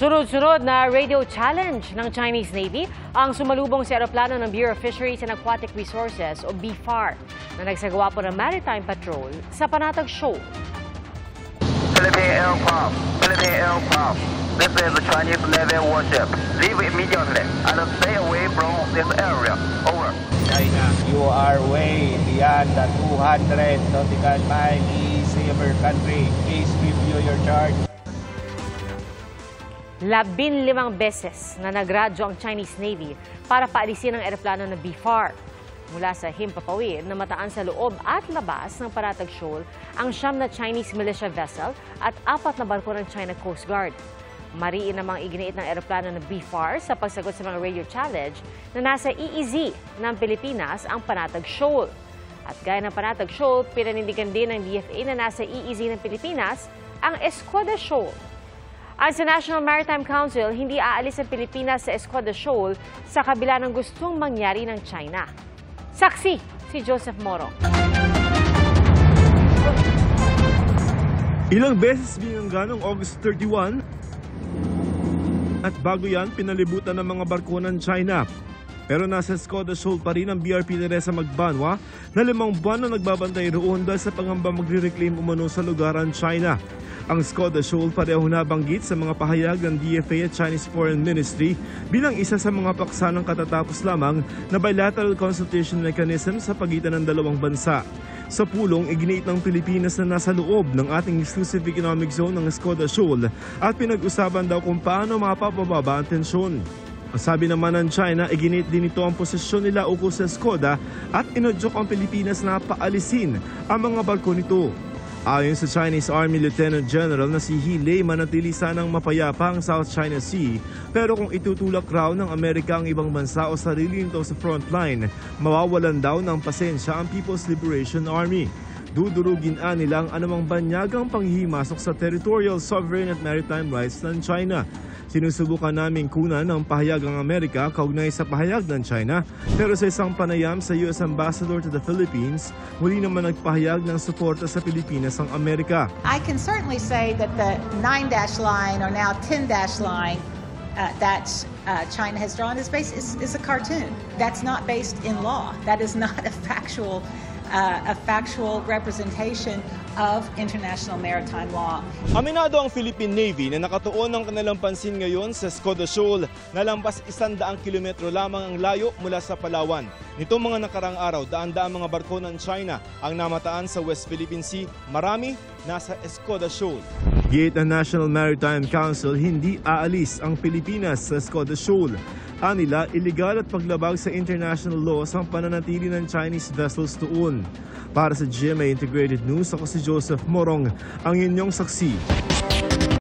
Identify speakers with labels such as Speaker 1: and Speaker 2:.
Speaker 1: Sunod-sunod na radio challenge ng Chinese Navy ang sumalubong sa eroplano ng Bureau of Fisheries and Aquatic Resources o BFAR na nagsagawa po ng maritime patrol sa Panatag Shoal.
Speaker 2: Philippine aircraft, Philippine aircraft. This is a Chinese Navy warship. Leave immediately and stay away from this area. Over.
Speaker 3: China. You are way beyond the 200 nautical mile east of your country. Please review your chart.
Speaker 1: Labin limang beses na nagradyo ang Chinese Navy para paalisin ang eroplano ng BFAR. Mula sa Himpapawid na mataan sa loob at labas ng Paratag Shoal ang siyam na Chinese militia vessel at apat na barko ng China Coast Guard. Mariin namang iginiit ng eroplano ng BFAR sa pagsagot sa mga radio challenge na nasa EEZ ng Pilipinas ang Panatag Shoal. At gaya ng Panatag Shoal, pinanindigan din ng DFA na nasa EEZ ng Pilipinas ang Escuadra Shoal. Ang sa National Maritime Council, hindi aalis ang Pilipinas sa Escuadra Shoal sa kabila ng gustong mangyari ng China. Saksi si Joseph Moro.
Speaker 4: Ilang beses binangga noong August 31 at bago yan pinalibutan ng mga barko ng China. Pero nasa Skoda Shoal pa rin ang BRP Teresa Magbanwa na limang buwan na nagbabantay roon dahil sa pangamba magre-reclaim umano sa lugaran China. Ang Skoda Shoal pareho nabanggit sa mga pahayag ng DFA at Chinese Foreign Ministry bilang isa sa mga paksa ng katatapos lamang na bilateral consultation mechanism sa pagitan ng dalawang bansa. Sa pulong, iginiit ng Pilipinas na nasa loob ng ating exclusive economic zone ng Skoda Shoal at pinag-usapan daw kung paano mapapababa ang tensyon. Sabi naman ng China, iginit din ito ang posisyon nila ukol sa Skoda at inodyok ang Pilipinas na paalisin ang mga barko nito. Ayon sa Chinese Army Lieutenant General na si He Lei, manatili sanang mapayapa ang South China Sea. Pero kung itutulak raw ng Amerika ang ibang bansa o sarili nito sa frontline, mawawalan daw ng pasensya ang People's Liberation Army. Dudurugin nilang anumang banyagang panghihimasok sa territorial, sovereign at maritime rights ng China. Sinusubukan naming kunan ng pahayag ang Amerika kaugnay sa pahayag ng China pero sa isang panayam sa US Ambassador to the Philippines, muli naman nagpahayag ng suporta sa Pilipinas ang Amerika.
Speaker 5: I can certainly say that the nine dash line or now 10 dash line uh, that uh, China has drawn is, based, is, is a cartoon. That's not based in law. That is not a factual, uh, a factual representation of international maritime law.
Speaker 4: Aminado ang Philippine Navy na nakatuon ng kanilang pansin ngayon sa Skoda Shoal na lampas isandaang kilometro lamang ang layo mula sa Palawan. Nitong mga nakarang araw, daan-daan mga barko ng China ang namataan sa West Philippine Sea. Marami nasa Skoda Shoal. Gate ng National Maritime Council, hindi aalis ang Pilipinas sa Skoda Shoal. Anila, iligal at paglabag sa international laws ang pananatili ng Chinese vessels doon. Para sa GMA Integrated News, ako si Joseph Morong, ang inyong saksi.